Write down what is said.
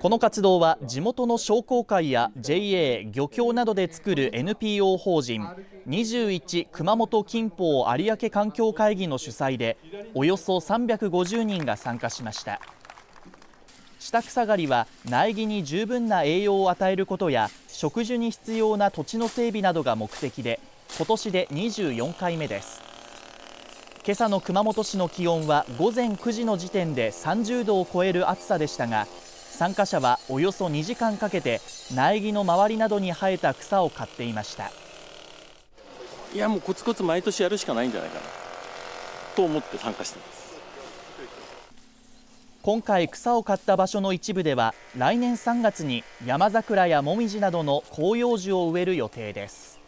この活動は地元の商工会や JA 漁協などで作る NPO 法人21熊本近郊有明環境会議の主催でおよそ350人が参加しました。下草刈りは苗木に十分な栄養を与えることや植樹に必要な土地の整備などが目的で今年で24回目です。今朝の熊本市の気温は午前9時の時点で30度を超える暑さでしたが参加者はおよそ2時間かけて苗木の周りなどに生えた草を刈っていました。いやもうコツコツ毎年やるしかないんじゃないかな。と思って参加しています。今回草を刈った場所の一部では来年3月に山桜やもみじなどの広葉樹を植える予定です